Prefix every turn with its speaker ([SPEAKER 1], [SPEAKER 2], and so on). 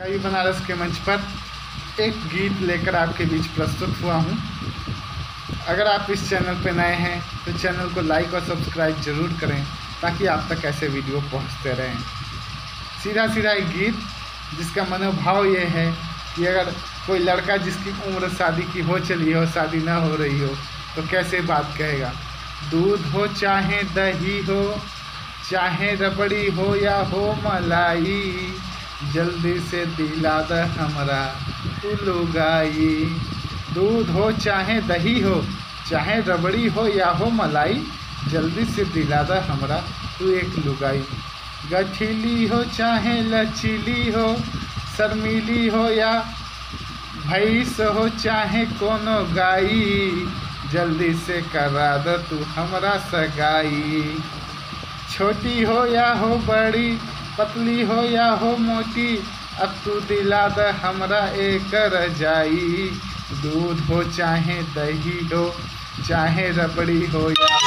[SPEAKER 1] कई बनारस के मंच पर एक गीत लेकर आपके बीच प्रस्तुत हुआ हूँ। अगर आप इस चैनल पर नए हैं तो चैनल को लाइक और सब्सक्राइब ज़रूर करें, ताकि आप तक ऐसे वीडियो पहुँचते रहें। सीधा सीधा एक गीत, जिसका मनोभाव ये है कि अगर कोई लड़का जिसकी उम्र शादी की हो चली हो, शादी ना हो रही हो तो कैसे बात कहेगा? दूध हो, चाहे दही हो, चाहे रबड़ी हो या हो मलाई जल्दी से दिला द हमरा। तू लुगाई, दूध हो चाहे दही हो, चाहे रबड़ी हो या हो मलाई, जल्दी से दिला द हमरा, तू एक लुगाई। गठीली हो चाहे लचीली हो, शर्मीली हो या भैंस हो चाहे कोनो गाई, जल्दी से करा दो तू हमरा सगाई। छोटी हो या हो बड़ी पतली हो या हो मोटी, अब तू दिला द हमरा एक रजाई। दूध हो चाहे दही हो, चाहे रबड़ी हो या